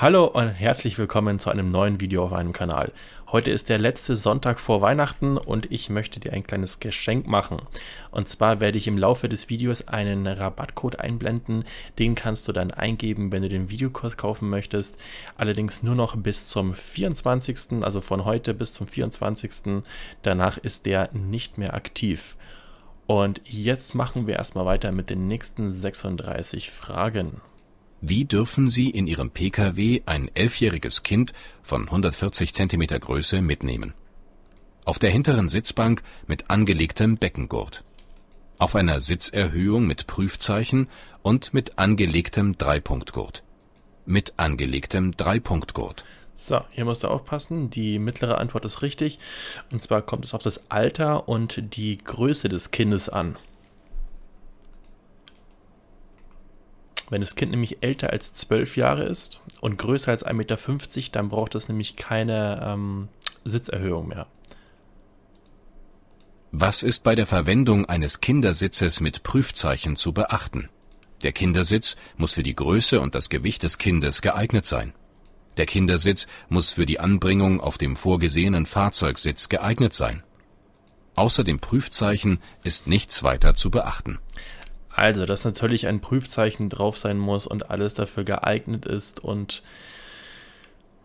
Hallo und herzlich willkommen zu einem neuen Video auf meinem Kanal. Heute ist der letzte Sonntag vor Weihnachten und ich möchte dir ein kleines Geschenk machen. Und zwar werde ich im Laufe des Videos einen Rabattcode einblenden. Den kannst du dann eingeben, wenn du den Videokurs kaufen möchtest. Allerdings nur noch bis zum 24., also von heute bis zum 24. Danach ist der nicht mehr aktiv. Und jetzt machen wir erstmal weiter mit den nächsten 36 Fragen. Wie dürfen Sie in Ihrem Pkw ein elfjähriges Kind von 140 cm Größe mitnehmen? Auf der hinteren Sitzbank mit angelegtem Beckengurt. Auf einer Sitzerhöhung mit Prüfzeichen und mit angelegtem Dreipunktgurt. Mit angelegtem Dreipunktgurt. So, hier musst du aufpassen. Die mittlere Antwort ist richtig. Und zwar kommt es auf das Alter und die Größe des Kindes an. Wenn das Kind nämlich älter als 12 Jahre ist und größer als 1,50 Meter, dann braucht es nämlich keine ähm, Sitzerhöhung mehr. Was ist bei der Verwendung eines Kindersitzes mit Prüfzeichen zu beachten? Der Kindersitz muss für die Größe und das Gewicht des Kindes geeignet sein. Der Kindersitz muss für die Anbringung auf dem vorgesehenen Fahrzeugsitz geeignet sein. Außer dem Prüfzeichen ist nichts weiter zu beachten. Also, dass natürlich ein Prüfzeichen drauf sein muss und alles dafür geeignet ist und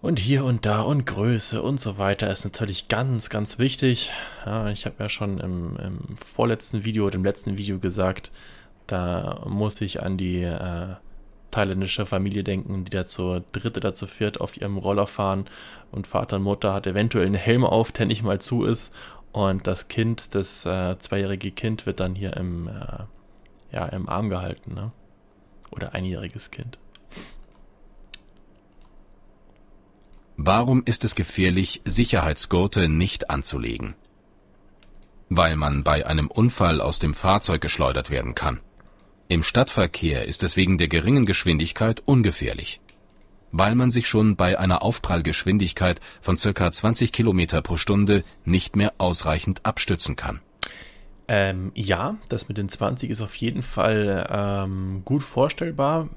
und hier und da und Größe und so weiter ist natürlich ganz, ganz wichtig. Ja, ich habe ja schon im, im, vorletzten Video oder im letzten Video gesagt, da muss ich an die äh, thailändische Familie denken, die da zur dritte, dazu viert auf ihrem Roller fahren und Vater und Mutter hat eventuell einen Helm auf, der nicht mal zu ist und das Kind, das äh, zweijährige Kind wird dann hier im äh, ja, im Arm gehalten, ne? Oder einjähriges Kind. Warum ist es gefährlich, Sicherheitsgurte nicht anzulegen? Weil man bei einem Unfall aus dem Fahrzeug geschleudert werden kann. Im Stadtverkehr ist es wegen der geringen Geschwindigkeit ungefährlich. Weil man sich schon bei einer Aufprallgeschwindigkeit von ca. 20 km pro Stunde nicht mehr ausreichend abstützen kann. Ähm, ja, das mit den 20 ist auf jeden Fall ähm, gut vorstellbar.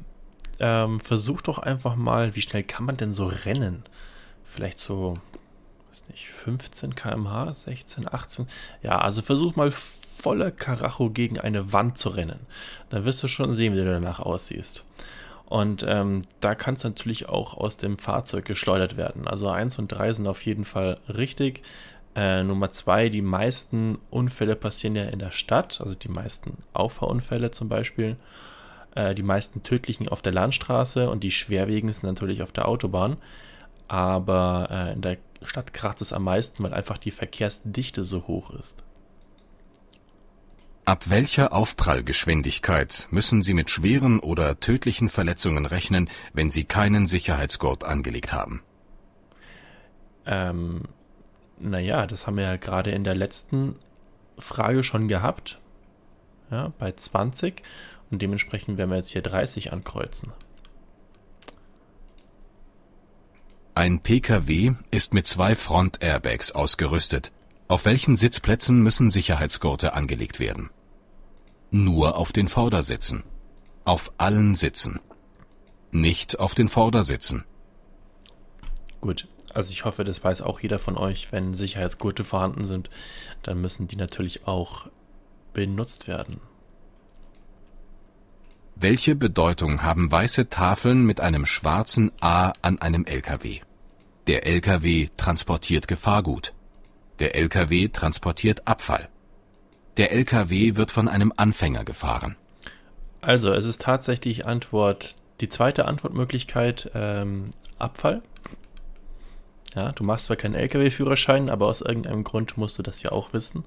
Ähm, versuch doch einfach mal, wie schnell kann man denn so rennen? Vielleicht so, weiß nicht, 15 km/h, 16, 18. Ja, also versuch mal voller Karacho gegen eine Wand zu rennen. Dann wirst du schon sehen, wie du danach aussiehst. Und ähm, da kann es natürlich auch aus dem Fahrzeug geschleudert werden. Also 1 und 3 sind auf jeden Fall richtig. Äh, Nummer zwei, die meisten Unfälle passieren ja in der Stadt, also die meisten Auffahrunfälle zum Beispiel. Äh, die meisten tödlichen auf der Landstraße und die schwerwiegenden sind natürlich auf der Autobahn. Aber äh, in der Stadt kracht es am meisten, weil einfach die Verkehrsdichte so hoch ist. Ab welcher Aufprallgeschwindigkeit müssen Sie mit schweren oder tödlichen Verletzungen rechnen, wenn Sie keinen Sicherheitsgurt angelegt haben? Ähm, naja, das haben wir ja gerade in der letzten Frage schon gehabt. Ja, bei 20. Und dementsprechend werden wir jetzt hier 30 ankreuzen. Ein Pkw ist mit zwei Front-Airbags ausgerüstet. Auf welchen Sitzplätzen müssen Sicherheitsgurte angelegt werden? Nur auf den Vordersitzen. Auf allen Sitzen. Nicht auf den Vordersitzen. Gut, also ich hoffe, das weiß auch jeder von euch, wenn Sicherheitsgurte vorhanden sind, dann müssen die natürlich auch benutzt werden. Welche Bedeutung haben weiße Tafeln mit einem schwarzen A an einem LKW? Der LKW transportiert Gefahrgut. Der LKW transportiert Abfall. Der LKW wird von einem Anfänger gefahren. Also, es ist tatsächlich Antwort, die zweite Antwortmöglichkeit ähm, Abfall. Ja, du machst zwar keinen LKW-Führerschein, aber aus irgendeinem Grund musst du das ja auch wissen.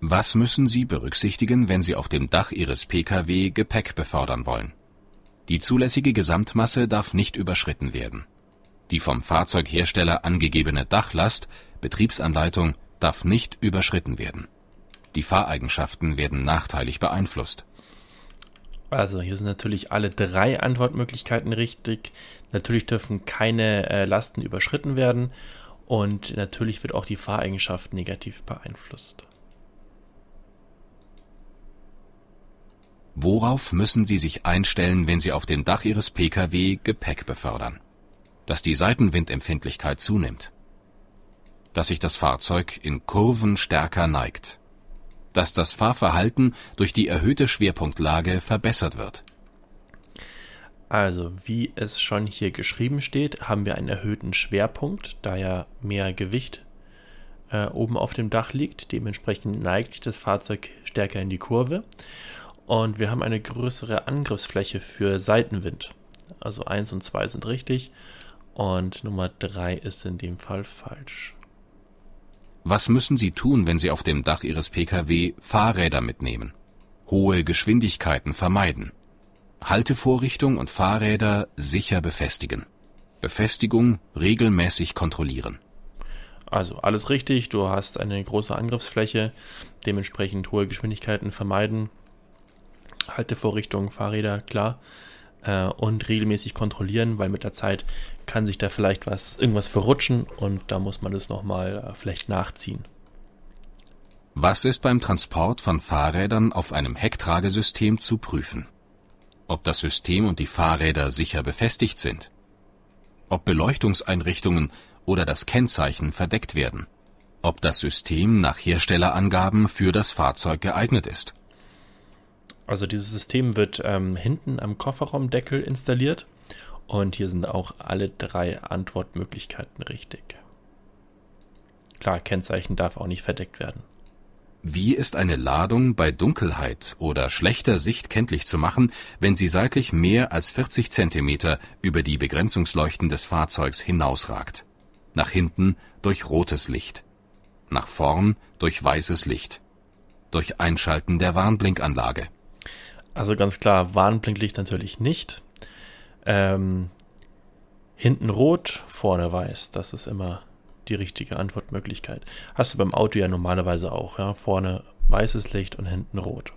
Was müssen Sie berücksichtigen, wenn Sie auf dem Dach Ihres Pkw Gepäck befördern wollen? Die zulässige Gesamtmasse darf nicht überschritten werden. Die vom Fahrzeughersteller angegebene Dachlast, Betriebsanleitung, darf nicht überschritten werden. Die Fahreigenschaften werden nachteilig beeinflusst. Also hier sind natürlich alle drei Antwortmöglichkeiten richtig. Natürlich dürfen keine äh, Lasten überschritten werden und natürlich wird auch die Fahreigenschaft negativ beeinflusst. Worauf müssen Sie sich einstellen, wenn Sie auf dem Dach Ihres Pkw Gepäck befördern? Dass die Seitenwindempfindlichkeit zunimmt. Dass sich das Fahrzeug in Kurven stärker neigt. Dass das Fahrverhalten durch die erhöhte Schwerpunktlage verbessert wird. Also, wie es schon hier geschrieben steht, haben wir einen erhöhten Schwerpunkt, da ja mehr Gewicht äh, oben auf dem Dach liegt. Dementsprechend neigt sich das Fahrzeug stärker in die Kurve. Und wir haben eine größere Angriffsfläche für Seitenwind. Also 1 und 2 sind richtig und Nummer 3 ist in dem Fall falsch. Was müssen Sie tun, wenn Sie auf dem Dach Ihres Pkw Fahrräder mitnehmen? Hohe Geschwindigkeiten vermeiden. Haltevorrichtung und Fahrräder sicher befestigen. Befestigung regelmäßig kontrollieren. Also alles richtig, du hast eine große Angriffsfläche, dementsprechend hohe Geschwindigkeiten vermeiden. Haltevorrichtung, Fahrräder, klar. Äh, und regelmäßig kontrollieren, weil mit der Zeit kann sich da vielleicht was, irgendwas verrutschen und da muss man das nochmal äh, vielleicht nachziehen. Was ist beim Transport von Fahrrädern auf einem Hecktragesystem zu prüfen? ob das System und die Fahrräder sicher befestigt sind, ob Beleuchtungseinrichtungen oder das Kennzeichen verdeckt werden, ob das System nach Herstellerangaben für das Fahrzeug geeignet ist. Also dieses System wird ähm, hinten am Kofferraumdeckel installiert und hier sind auch alle drei Antwortmöglichkeiten richtig. Klar, Kennzeichen darf auch nicht verdeckt werden. Wie ist eine Ladung bei Dunkelheit oder schlechter Sicht kenntlich zu machen, wenn sie seitlich mehr als 40 Zentimeter über die Begrenzungsleuchten des Fahrzeugs hinausragt? Nach hinten durch rotes Licht. Nach vorn durch weißes Licht. Durch Einschalten der Warnblinkanlage. Also ganz klar, Warnblinklicht natürlich nicht. Ähm, hinten rot, vorne weiß. Das ist immer die richtige Antwortmöglichkeit. Hast du beim Auto ja normalerweise auch. Ja? Vorne weißes Licht und hinten rot.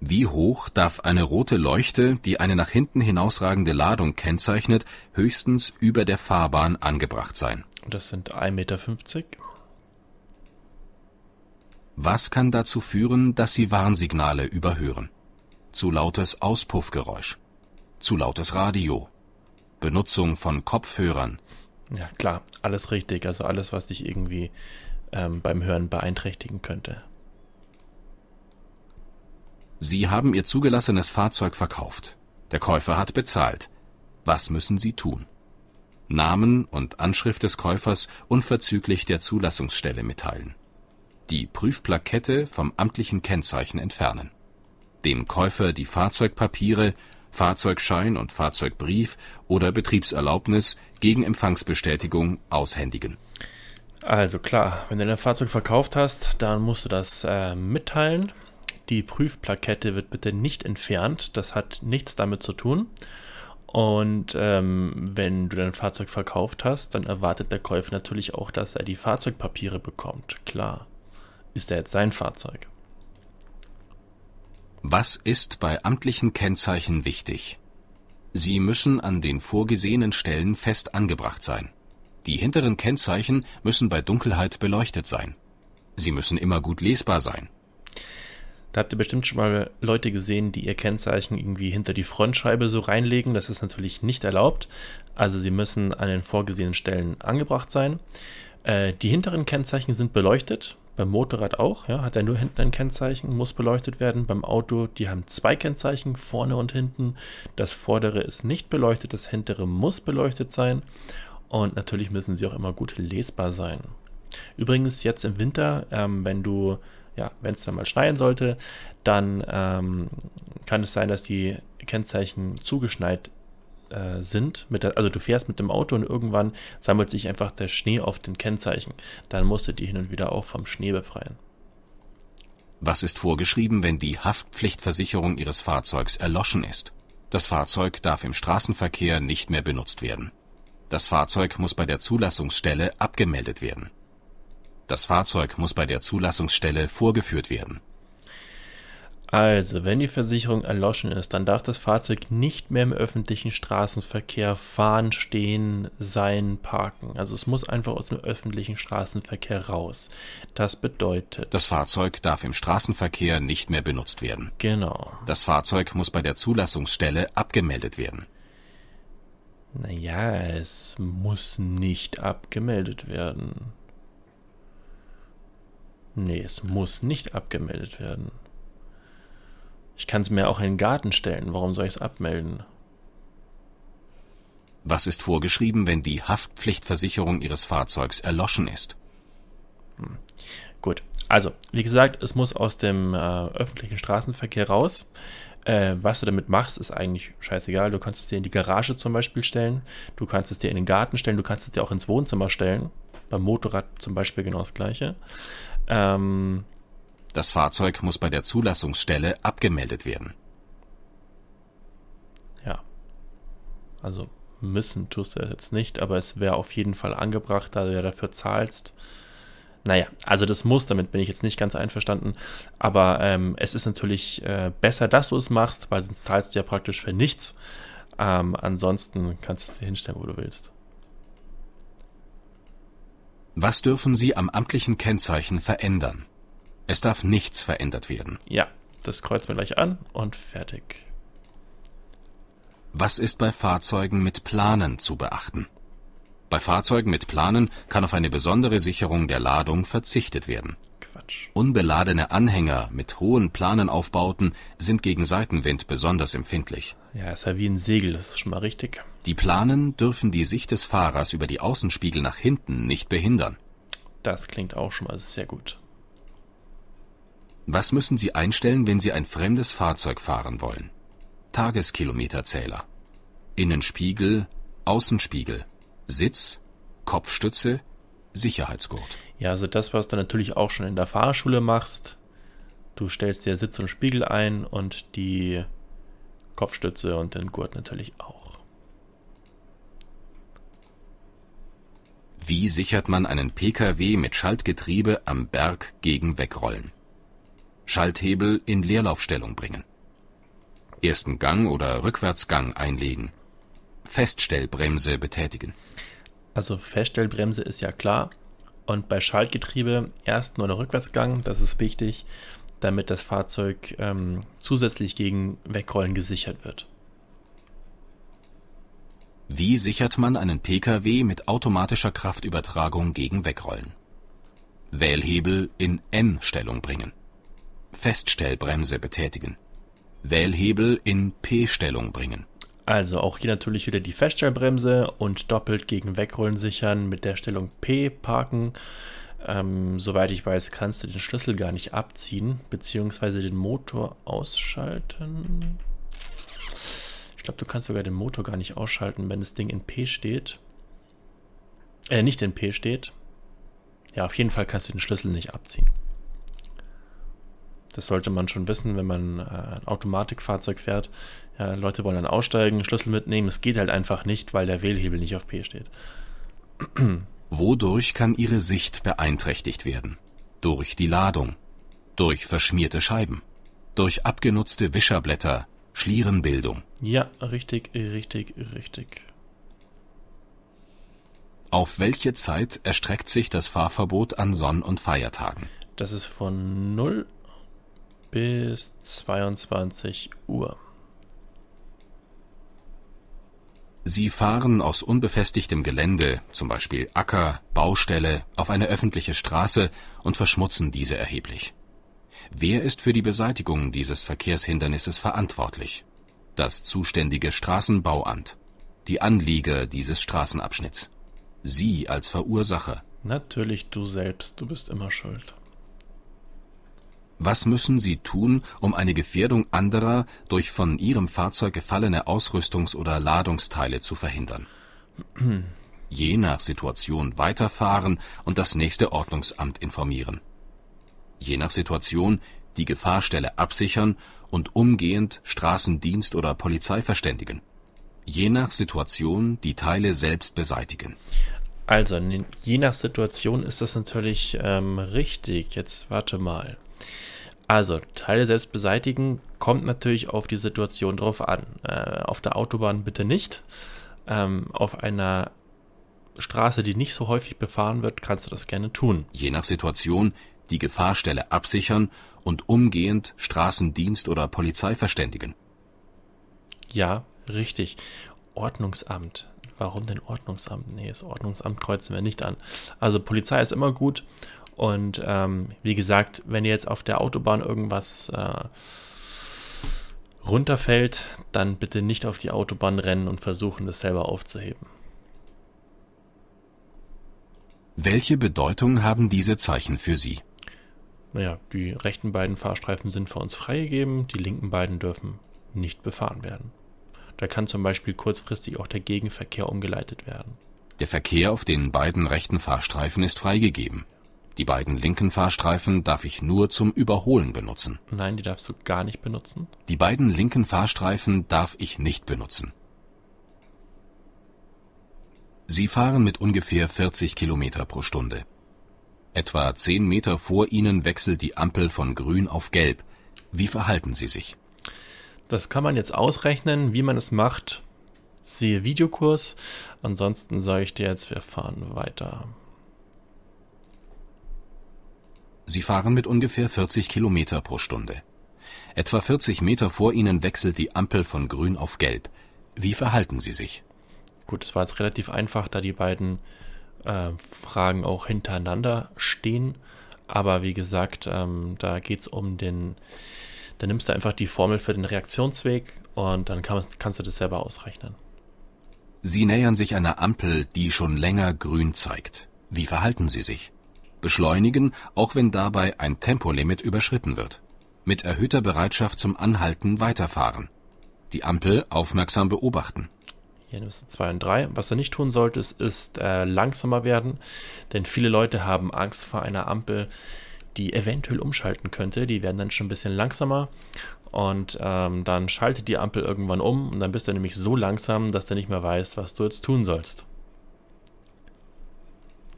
Wie hoch darf eine rote Leuchte, die eine nach hinten hinausragende Ladung kennzeichnet, höchstens über der Fahrbahn angebracht sein? Das sind 1,50 Meter. Was kann dazu führen, dass Sie Warnsignale überhören? Zu lautes Auspuffgeräusch, zu lautes Radio, Benutzung von Kopfhörern, ja, klar, alles richtig. Also alles, was dich irgendwie ähm, beim Hören beeinträchtigen könnte. Sie haben Ihr zugelassenes Fahrzeug verkauft. Der Käufer hat bezahlt. Was müssen Sie tun? Namen und Anschrift des Käufers unverzüglich der Zulassungsstelle mitteilen. Die Prüfplakette vom amtlichen Kennzeichen entfernen. Dem Käufer die Fahrzeugpapiere Fahrzeugschein und Fahrzeugbrief oder Betriebserlaubnis gegen Empfangsbestätigung aushändigen. Also klar, wenn du dein Fahrzeug verkauft hast, dann musst du das äh, mitteilen. Die Prüfplakette wird bitte nicht entfernt, das hat nichts damit zu tun. Und ähm, wenn du dein Fahrzeug verkauft hast, dann erwartet der Käufer natürlich auch, dass er die Fahrzeugpapiere bekommt. Klar, ist er jetzt sein Fahrzeug. Was ist bei amtlichen Kennzeichen wichtig? Sie müssen an den vorgesehenen Stellen fest angebracht sein. Die hinteren Kennzeichen müssen bei Dunkelheit beleuchtet sein. Sie müssen immer gut lesbar sein. Da habt ihr bestimmt schon mal Leute gesehen, die ihr Kennzeichen irgendwie hinter die Frontscheibe so reinlegen. Das ist natürlich nicht erlaubt. Also sie müssen an den vorgesehenen Stellen angebracht sein. Äh, die hinteren Kennzeichen sind beleuchtet. Beim Motorrad auch, ja, hat er nur hinten ein Kennzeichen, muss beleuchtet werden. Beim Auto, die haben zwei Kennzeichen, vorne und hinten. Das vordere ist nicht beleuchtet, das hintere muss beleuchtet sein. Und natürlich müssen sie auch immer gut lesbar sein. Übrigens, jetzt im Winter, ähm, wenn du, ja, wenn es dann mal schneien sollte, dann ähm, kann es sein, dass die Kennzeichen zugeschneit äh, sind, der, also du fährst mit dem Auto und irgendwann sammelt sich einfach der Schnee auf den Kennzeichen. Dann musst du die hin und wieder auch vom Schnee befreien. Was ist vorgeschrieben, wenn die Haftpflichtversicherung Ihres Fahrzeugs erloschen ist? Das Fahrzeug darf im Straßenverkehr nicht mehr benutzt werden. Das Fahrzeug muss bei der Zulassungsstelle abgemeldet werden. Das Fahrzeug muss bei der Zulassungsstelle vorgeführt werden. Also, wenn die Versicherung erloschen ist, dann darf das Fahrzeug nicht mehr im öffentlichen Straßenverkehr fahren, stehen, sein, parken. Also es muss einfach aus dem öffentlichen Straßenverkehr raus. Das bedeutet. Das Fahrzeug darf im Straßenverkehr nicht mehr benutzt werden. Genau. Das Fahrzeug muss bei der Zulassungsstelle abgemeldet werden. Naja, es muss nicht abgemeldet werden. Nee, es muss nicht abgemeldet werden. Ich kann es mir auch in den Garten stellen. Warum soll ich es abmelden? Was ist vorgeschrieben, wenn die Haftpflichtversicherung Ihres Fahrzeugs erloschen ist? Hm. Gut, also wie gesagt, es muss aus dem äh, öffentlichen Straßenverkehr raus. Äh, was du damit machst, ist eigentlich scheißegal. Du kannst es dir in die Garage zum Beispiel stellen, du kannst es dir in den Garten stellen, du kannst es dir auch ins Wohnzimmer stellen. Beim Motorrad zum Beispiel genau das gleiche. Ähm, das Fahrzeug muss bei der Zulassungsstelle abgemeldet werden. Ja. Also müssen tust du jetzt nicht, aber es wäre auf jeden Fall angebracht, da du ja dafür zahlst. Naja, also das muss, damit bin ich jetzt nicht ganz einverstanden. Aber ähm, es ist natürlich äh, besser, dass du es machst, weil sonst zahlst du ja praktisch für nichts. Ähm, ansonsten kannst du es dir hinstellen, wo du willst. Was dürfen Sie am amtlichen Kennzeichen verändern? Es darf nichts verändert werden. Ja, das kreuzen wir gleich an und fertig. Was ist bei Fahrzeugen mit Planen zu beachten? Bei Fahrzeugen mit Planen kann auf eine besondere Sicherung der Ladung verzichtet werden. Quatsch. Unbeladene Anhänger mit hohen Planenaufbauten sind gegen Seitenwind besonders empfindlich. Ja, ist ja wie ein Segel, das ist schon mal richtig. Die Planen dürfen die Sicht des Fahrers über die Außenspiegel nach hinten nicht behindern. Das klingt auch schon mal sehr gut. Was müssen Sie einstellen, wenn Sie ein fremdes Fahrzeug fahren wollen? Tageskilometerzähler, Innenspiegel, Außenspiegel, Sitz, Kopfstütze, Sicherheitsgurt. Ja, also das, was du natürlich auch schon in der Fahrschule machst. Du stellst dir Sitz und Spiegel ein und die Kopfstütze und den Gurt natürlich auch. Wie sichert man einen Pkw mit Schaltgetriebe am Berg gegen Wegrollen? Schalthebel in Leerlaufstellung bringen. Ersten Gang oder Rückwärtsgang einlegen. Feststellbremse betätigen. Also Feststellbremse ist ja klar. Und bei Schaltgetriebe ersten oder Rückwärtsgang, das ist wichtig, damit das Fahrzeug ähm, zusätzlich gegen Wegrollen gesichert wird. Wie sichert man einen Pkw mit automatischer Kraftübertragung gegen Wegrollen? Wählhebel in N-Stellung bringen. Feststellbremse betätigen. Wählhebel in P-Stellung bringen. Also auch hier natürlich wieder die Feststellbremse und doppelt gegen Wegrollen sichern mit der Stellung P parken. Ähm, soweit ich weiß, kannst du den Schlüssel gar nicht abziehen, beziehungsweise den Motor ausschalten. Ich glaube, du kannst sogar den Motor gar nicht ausschalten, wenn das Ding in P steht. Äh, nicht in P steht. Ja, auf jeden Fall kannst du den Schlüssel nicht abziehen. Das sollte man schon wissen, wenn man äh, ein Automatikfahrzeug fährt. Ja, Leute wollen dann aussteigen, Schlüssel mitnehmen. Es geht halt einfach nicht, weil der Wählhebel nicht auf P steht. Wodurch kann Ihre Sicht beeinträchtigt werden? Durch die Ladung, durch verschmierte Scheiben, durch abgenutzte Wischerblätter, Schlierenbildung. Ja, richtig, richtig, richtig. Auf welche Zeit erstreckt sich das Fahrverbot an Sonn- und Feiertagen? Das ist von 0 bis 22 Uhr. Sie fahren aus unbefestigtem Gelände, zum Beispiel Acker, Baustelle, auf eine öffentliche Straße und verschmutzen diese erheblich. Wer ist für die Beseitigung dieses Verkehrshindernisses verantwortlich? Das zuständige Straßenbauamt, die Anlieger dieses Straßenabschnitts. Sie als Verursacher. Natürlich du selbst, du bist immer schuld. Was müssen Sie tun, um eine Gefährdung anderer durch von Ihrem Fahrzeug gefallene Ausrüstungs- oder Ladungsteile zu verhindern? Je nach Situation weiterfahren und das nächste Ordnungsamt informieren. Je nach Situation die Gefahrstelle absichern und umgehend Straßendienst oder Polizei verständigen. Je nach Situation die Teile selbst beseitigen. Also, je nach Situation ist das natürlich ähm, richtig. Jetzt warte mal. Also, Teile selbst beseitigen kommt natürlich auf die Situation drauf an. Äh, auf der Autobahn bitte nicht. Ähm, auf einer Straße, die nicht so häufig befahren wird, kannst du das gerne tun. Je nach Situation die Gefahrstelle absichern und umgehend Straßendienst oder Polizei verständigen. Ja, richtig. Ordnungsamt. Warum denn Ordnungsamt? Nee, das Ordnungsamt kreuzen wir nicht an. Also Polizei ist immer gut. Und ähm, wie gesagt, wenn ihr jetzt auf der Autobahn irgendwas äh, runterfällt, dann bitte nicht auf die Autobahn rennen und versuchen, das selber aufzuheben. Welche Bedeutung haben diese Zeichen für Sie? Naja, die rechten beiden Fahrstreifen sind für uns freigegeben, die linken beiden dürfen nicht befahren werden. Da kann zum Beispiel kurzfristig auch der Gegenverkehr umgeleitet werden. Der Verkehr auf den beiden rechten Fahrstreifen ist freigegeben. Die beiden linken Fahrstreifen darf ich nur zum Überholen benutzen. Nein, die darfst du gar nicht benutzen. Die beiden linken Fahrstreifen darf ich nicht benutzen. Sie fahren mit ungefähr 40 Kilometer pro Stunde. Etwa 10 Meter vor Ihnen wechselt die Ampel von grün auf gelb. Wie verhalten Sie sich? Das kann man jetzt ausrechnen, wie man es macht. Siehe Videokurs. Ansonsten sage ich dir jetzt, wir fahren weiter. Sie fahren mit ungefähr 40 Kilometer pro Stunde. Etwa 40 Meter vor Ihnen wechselt die Ampel von grün auf gelb. Wie verhalten Sie sich? Gut, es war jetzt relativ einfach, da die beiden äh, Fragen auch hintereinander stehen. Aber wie gesagt, ähm, da geht es um den, da nimmst du einfach die Formel für den Reaktionsweg und dann kann, kannst du das selber ausrechnen. Sie nähern sich einer Ampel, die schon länger grün zeigt. Wie verhalten Sie sich? Beschleunigen, auch wenn dabei ein Tempolimit überschritten wird. Mit erhöhter Bereitschaft zum Anhalten weiterfahren. Die Ampel aufmerksam beobachten. Hier nimmst du 2 und 3. Was du nicht tun solltest, ist äh, langsamer werden, denn viele Leute haben Angst vor einer Ampel, die eventuell umschalten könnte. Die werden dann schon ein bisschen langsamer und ähm, dann schaltet die Ampel irgendwann um und dann bist du nämlich so langsam, dass du nicht mehr weißt, was du jetzt tun sollst.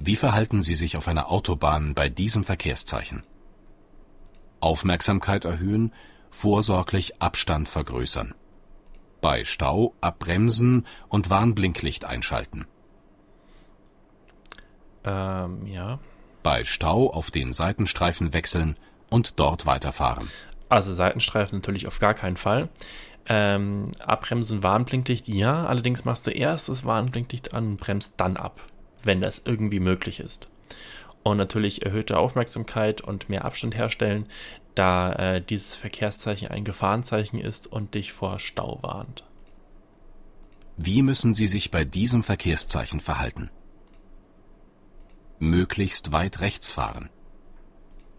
Wie verhalten Sie sich auf einer Autobahn bei diesem Verkehrszeichen? Aufmerksamkeit erhöhen, vorsorglich Abstand vergrößern. Bei Stau abbremsen und Warnblinklicht einschalten. Ähm, ja. Bei Stau auf den Seitenstreifen wechseln und dort weiterfahren. Also Seitenstreifen natürlich auf gar keinen Fall. Ähm, abbremsen, Warnblinklicht, ja. Allerdings machst du erst das Warnblinklicht an und bremst dann ab, wenn das irgendwie möglich ist. Und natürlich erhöhte Aufmerksamkeit und mehr Abstand herstellen, da äh, dieses Verkehrszeichen ein Gefahrenzeichen ist und dich vor Stau warnt. Wie müssen Sie sich bei diesem Verkehrszeichen verhalten? Möglichst weit rechts fahren.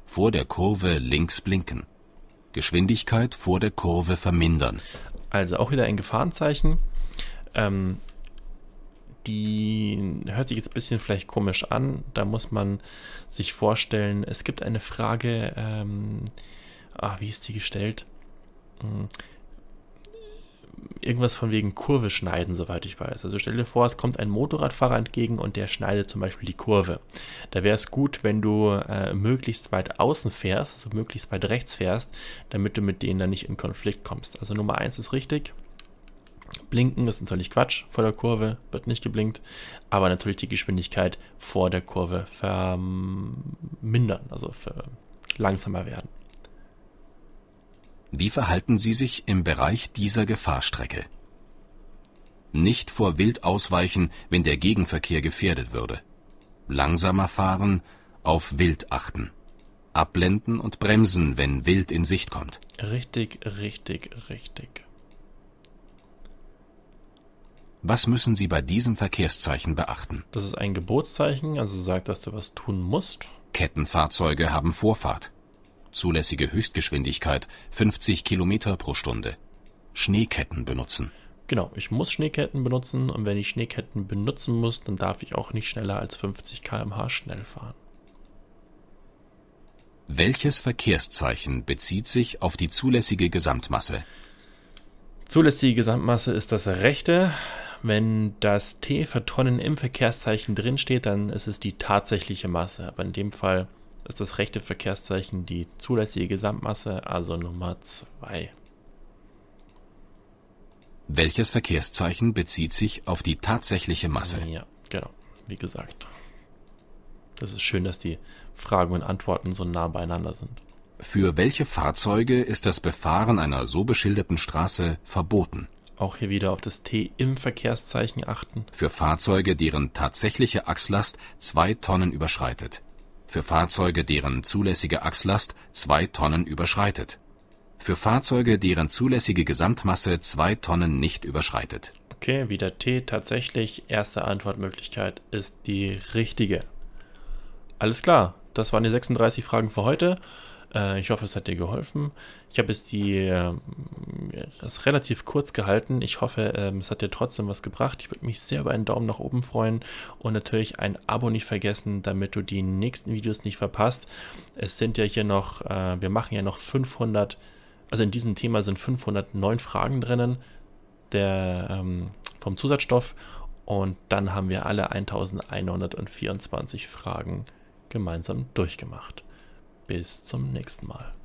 Vor der Kurve links blinken. Geschwindigkeit vor der Kurve vermindern. Also auch wieder ein Gefahrenzeichen. Ähm, die hört sich jetzt ein bisschen vielleicht komisch an. Da muss man sich vorstellen, es gibt eine Frage, ähm, ach, wie ist die gestellt? Hm, irgendwas von wegen Kurve schneiden, soweit ich weiß. Also stell dir vor, es kommt ein Motorradfahrer entgegen und der schneidet zum Beispiel die Kurve. Da wäre es gut, wenn du äh, möglichst weit außen fährst, also möglichst weit rechts fährst, damit du mit denen dann nicht in Konflikt kommst. Also Nummer eins ist richtig. Blinken ist natürlich Quatsch vor der Kurve, wird nicht geblinkt, aber natürlich die Geschwindigkeit vor der Kurve vermindern, also langsamer werden. Wie verhalten Sie sich im Bereich dieser Gefahrstrecke? Nicht vor Wild ausweichen, wenn der Gegenverkehr gefährdet würde. Langsamer fahren, auf Wild achten. Abblenden und bremsen, wenn Wild in Sicht kommt. Richtig, richtig, richtig. Was müssen Sie bei diesem Verkehrszeichen beachten? Das ist ein Gebotszeichen, also sagt, dass du was tun musst. Kettenfahrzeuge haben Vorfahrt. Zulässige Höchstgeschwindigkeit 50 Kilometer pro Stunde. Schneeketten benutzen. Genau, ich muss Schneeketten benutzen und wenn ich Schneeketten benutzen muss, dann darf ich auch nicht schneller als 50 km/h schnell fahren. Welches Verkehrszeichen bezieht sich auf die zulässige Gesamtmasse? Zulässige Gesamtmasse ist das rechte. Wenn das T für Tonnen im Verkehrszeichen drin steht, dann ist es die tatsächliche Masse. Aber in dem Fall ist das rechte Verkehrszeichen die zulässige Gesamtmasse, also Nummer 2. Welches Verkehrszeichen bezieht sich auf die tatsächliche Masse? Ja, genau. Wie gesagt. Das ist schön, dass die Fragen und Antworten so nah beieinander sind. Für welche Fahrzeuge ist das Befahren einer so beschilderten Straße verboten? Auch hier wieder auf das T im Verkehrszeichen achten. Für Fahrzeuge, deren tatsächliche Achslast zwei Tonnen überschreitet. Für Fahrzeuge, deren zulässige Achslast zwei Tonnen überschreitet für Fahrzeuge, deren zulässige Gesamtmasse zwei Tonnen nicht überschreitet. Okay, wieder T tatsächlich. Erste Antwortmöglichkeit ist die richtige. Alles klar, das waren die 36 Fragen für heute. Äh, ich hoffe, es hat dir geholfen. Ich habe jetzt die äh, es relativ kurz gehalten. Ich hoffe, äh, es hat dir trotzdem was gebracht. Ich würde mich sehr über einen Daumen nach oben freuen und natürlich ein Abo nicht vergessen, damit du die nächsten Videos nicht verpasst. Es sind ja hier noch, äh, wir machen ja noch 500 also in diesem Thema sind 509 Fragen drinnen der, ähm, vom Zusatzstoff und dann haben wir alle 1124 Fragen gemeinsam durchgemacht. Bis zum nächsten Mal.